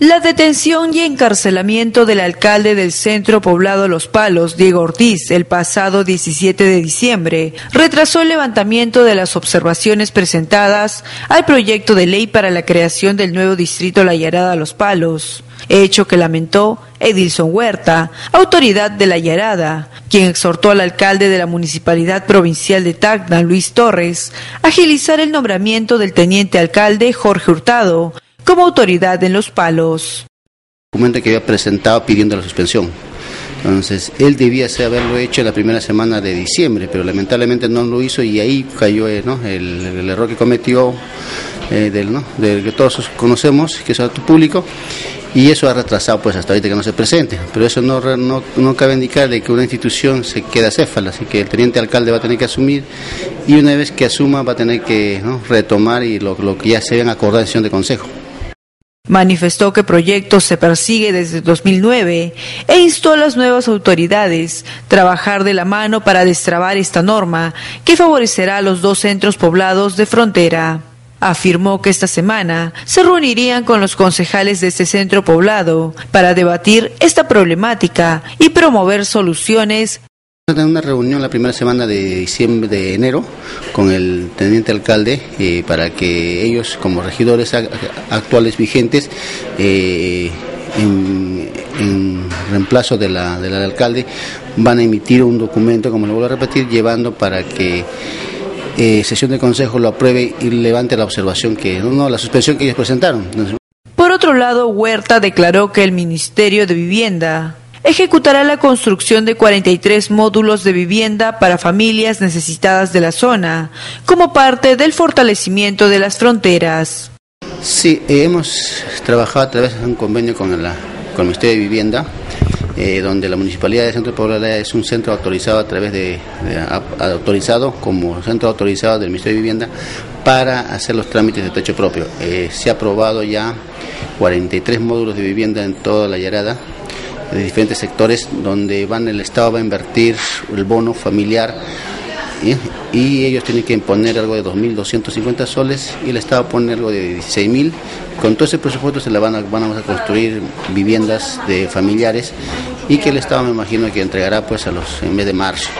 La detención y encarcelamiento del alcalde del centro poblado Los Palos, Diego Ortiz, el pasado 17 de diciembre, retrasó el levantamiento de las observaciones presentadas al proyecto de ley para la creación del nuevo distrito La Yarada Los Palos, hecho que lamentó Edilson Huerta, autoridad de La Yarada, quien exhortó al alcalde de la Municipalidad Provincial de Tacna, Luis Torres, a agilizar el nombramiento del teniente alcalde Jorge Hurtado, como autoridad en Los Palos. Documento que había presentado pidiendo la suspensión. Entonces, él debía haberlo hecho en la primera semana de diciembre, pero lamentablemente no lo hizo y ahí cayó eh, el, error que cometió, eh, del, ¿no? que todos conocemos, que es acto público, y eso ha retrasado pues hasta ahorita que no se presente. Pero eso no, no, no cabe indicar de que una institución se queda céfala, así que el teniente alcalde va a tener que asumir y una vez que asuma va a tener que retomar y lo, lo que ya se habían acordado en sesión de consejo. Manifestó que proyecto se persigue desde 2009 e instó a las nuevas autoridades trabajar de la mano para destrabar esta norma que favorecerá a los dos centros poblados de frontera. Afirmó que esta semana se reunirían con los concejales de este centro poblado para debatir esta problemática y promover soluciones tener una reunión la primera semana de diciembre de enero con el teniente alcalde eh, para que ellos como regidores actuales vigentes eh, en, reemplazo de la, del alcalde van a emitir un documento como lo vuelvo a repetir llevando para que eh, sesión de consejo lo apruebe y levante la observación que no, no la suspensión que ellos presentaron. Por otro lado Huerta declaró que el Ministerio de Vivienda ejecutará la construcción de 43 módulos de vivienda para familias necesitadas de la zona, como parte del fortalecimiento de las fronteras. Sí, hemos trabajado a través de un convenio con, la, con el Ministerio de Vivienda, eh, donde la Municipalidad de Centro de Población es un centro autorizado a través de, autorizado como centro autorizado del Ministerio de Vivienda para hacer los trámites de techo propio. Eh, se ha aprobado ya 43 módulos de vivienda en toda la Yarada, de diferentes sectores donde van el Estado va a invertir el bono familiar y ellos tienen que imponer algo de 2.250 soles y el Estado pone algo de 16.000. Con todo ese presupuesto se le van a, van a construir viviendas de familiares y que el Estado me imagino que entregará pues a los en mes de marzo.